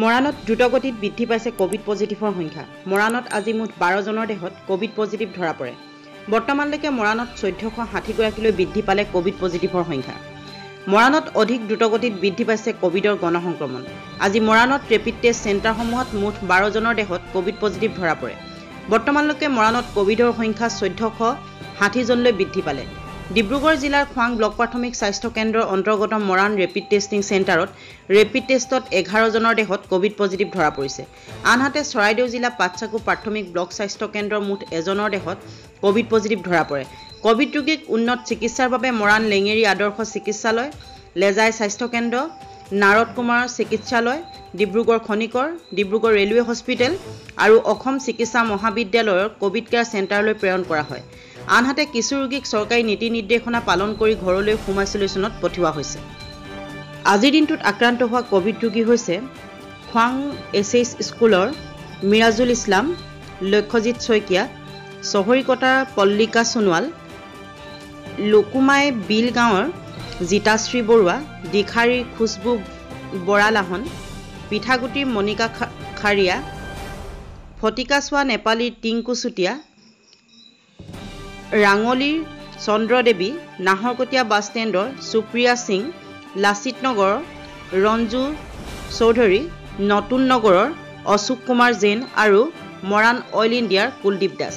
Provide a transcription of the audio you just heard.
মৰাণত দ্ৰুতগতিত বৃদ্ধি পাইছে কভিড পজিটিভৰ সংখ্যা। মৰাণত আজি মুঠ বাৰজনৰ দেহত কভিড পজিটিভ ধৰা পৰে। বৰ্তমানলৈকে মৰাণত চৈধ্যশ ষাঠিগৰাকীলৈ বৃদ্ধি পালে কভিড পজিটিভৰ সংখ্যা। মৰাণত অধিক দ্ৰুতগতিত বৃদ্ধি পাইছে কভিডৰ গণসংক্ৰমণ। আজি মৰাণত ৰেপিড টেষ্ট চেণ্টাৰসমূহত মুঠ বাৰজনৰ দেহত কভিড পজিটিভ ধৰা পৰে। বৰ্তমানলৈকে মৰাণত কভিডৰ সংখ্যা চৈধ্যশ ষাঠিজনলৈ বৃদ্ধি পালে। ডিব্ৰুগড় জিলাৰ খোৱাং ব্লক প্ৰাথমিক স্বাস্থ্য কেন্দ্ৰৰ অন্তৰ্গত মৰাণ ৰেপিড টেষ্টিং চেণ্টাৰত ৰেপিড টেষ্টত এঘাৰজনৰ দেহত কভিড পজিটিভ ধৰা পৰিছে। আনহাতে চৰাইদেউ জিলা পাটচাকু প্ৰাথমিক ব্লক স্বাস্থ্য কেন্দ্ৰৰ মুঠ এজনৰ দেহত কভিড পজিটিভ ধৰা পৰে। কভিড ৰোগীক উন্নত চিকিৎসাৰ বাবে মৰাণ লেঙেৰী আদৰ্শ চিকিৎসালয় লেজাই স্বাস্থ্যকেন্দ্ৰ নাৰদ কুমাৰ চিকিৎসালয় ডিব্ৰুগড় খনিকৰ ডিব্ৰুগড় ৰেলৱে হস্পিটেল আৰু অসম চিকিৎসা মহাবিদ্যালয়ৰ কভিড কেয়াৰ চেণ্টাৰলৈ প্ৰেৰণ কৰা হয়। আনহাতে কিছু ৰোগীক চৰকাৰী নীতি নিৰ্দেশনা পালন কৰি ঘৰলৈ হোম আইচলেশ্যনত পঠিওৱা হৈছে। আজিৰ দিনটোত আক্ৰান্ত হোৱা কভিড ৰোগী হৈছে খোৱাং এছ এইচ স্কুলৰ মিৰাজুল ইছলাম লক্ষ্যজিৎ শইকীয়া চহৰীকটাৰ পল্লিকা সোণোৱাল লকুমাই বিল গাঁৱৰ জিতাশ্ৰী বৰুৱা দীখাৰীৰ খুচবু বৰালাহন পিঠাগুটিৰ মণিকা খাৰিয়া ফটিকাচোৱা নেপালীৰ টিংকু চুতীয়া ৰাঙলীৰ চন্দ্ৰদেৱী নাহৰকটীয়া বাছ ষ্টেণ্ডৰ সুপ্ৰিয়া সিং লাচিত নগৰৰ ৰঞ্জু চৌধুৰী নতুন নগৰৰ অশোক কুমাৰ জৈন আৰু মৰাণ অইল ইণ্ডিয়াৰ কুলদীপ দাস।